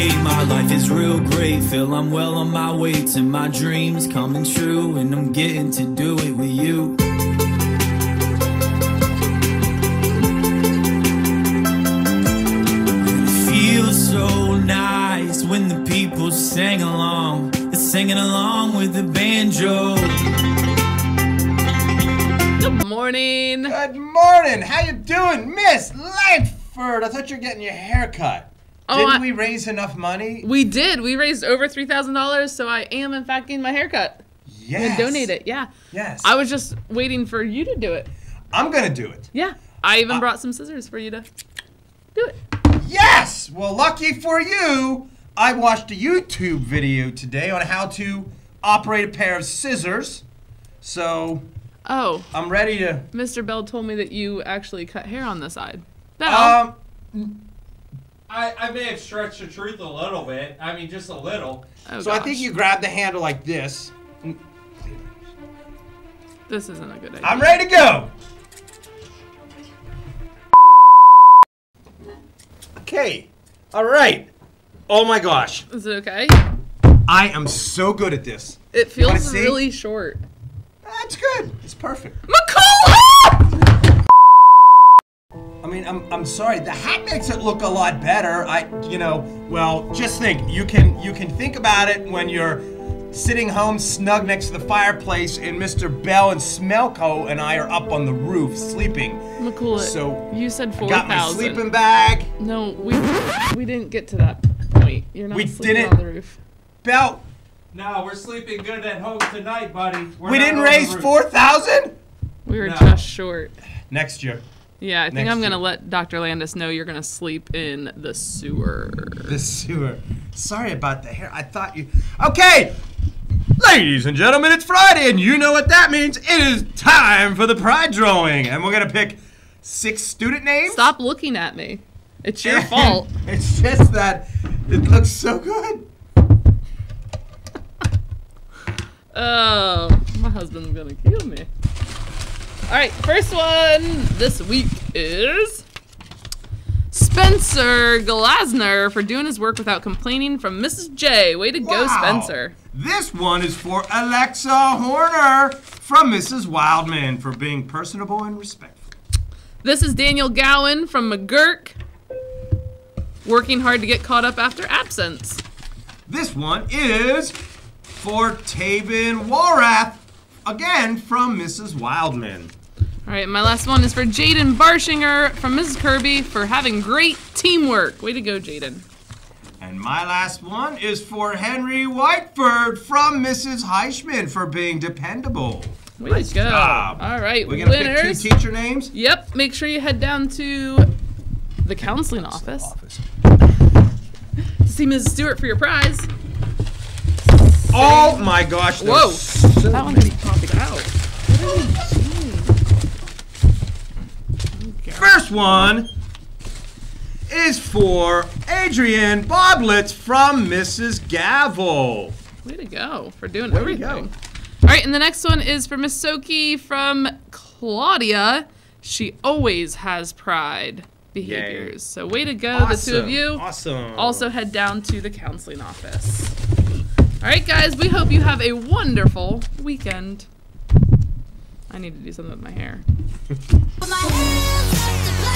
day. My life is real great. Feel I'm well on my way to my dreams coming true, and I'm getting to do it with you. It feels so nice when the people sing along. They're singing along with the banjo. Good morning. Good morning. How you doing, Miss Langford? I thought you were getting your hair cut. Oh, Didn't I- we raise enough money? We did. We raised over three thousand dollars, so I am in fact getting my haircut. Yes. and donate it. Yeah. Yes. I was just waiting for you to do it. I'm gonna do it. Yeah. I Uh, even brought some scissors for you to do it. Yes. Well, lucky for you, I watched a YouTube video today on how to operate a pair of scissors. So Oh, I'm ready to. Mr. Bell told me that you actually cut hair on the side. Um. I, I may have stretched the truth a little bit. I mean, just a little. oh, So I think you grab the handle like this. This isn't a good idea. I'm ready to go. Okay. All right. Oh my gosh. Is it okay? I am so good at this. It feels really short. That's good. It's perfect. Macaulay! I mean, I'm, I'm sorry. The hat makes it look a lot better. I, you know, well, just think. You can you can think about it when you're sitting home snug next to the fireplace, and Mr. Bell and Smelko and I are up on the roof sleeping. Macaulay. So, you said four Got my thousand. sleeping bag. No, we we didn't get to that point. You're not We sleeping didn't- on the roof. Bell, No, we're sleeping good at home tonight, buddy. We're we didn't raise four thousand. We were No. just short. Next year, Yeah, I think I'm gonna let Dr. Landis know you're gonna sleep in the sewer. the sewer. Sorry about the hair. I thought you. Okay. Ladies and gentlemen, it's Friday, and you know what that means. It is time for the pride drawing, and we're gonna pick six student names. Stop looking at me. It's your fault. it's just that it looks so good. Oh, my husband's gonna kill me. All right, first one this week is Spencer Glasner for doing his work without complaining from Mrs. J. Way to go, Spencer. This one is for Alexa Horner from Mrs. Wildman for being personable and respectful. This is Daniel Gowan from McGurk, working hard to get caught up after absence. This one is for Tabin Warath, again from Mrs. Wildman. All right, my last one is for Jaden Barshinger from Mrs. Kirby for having great teamwork. Way to go, Jaden. And my last one is for Henry Whiteford from Mrs. Heichman for being dependable. Way to go. job. All right, We're gonna winners. pick two teacher names. Yep, make sure you head down to the counseling office to see Mrs. Stewart for your prize. Oh my gosh! Whoa, so that one many just popped out. What are we doing? First one is for Adrian Boblets from Mrs. Gavel. Way to go for doing Way everything. All right, and the next one is for Miss Soki from Claudia. She always has pride behaviors. So way to go, the two of you. Awesome. Also head down to the counseling office. All right, guys, we hope you have a wonderful weekend. I need to do something with my hair.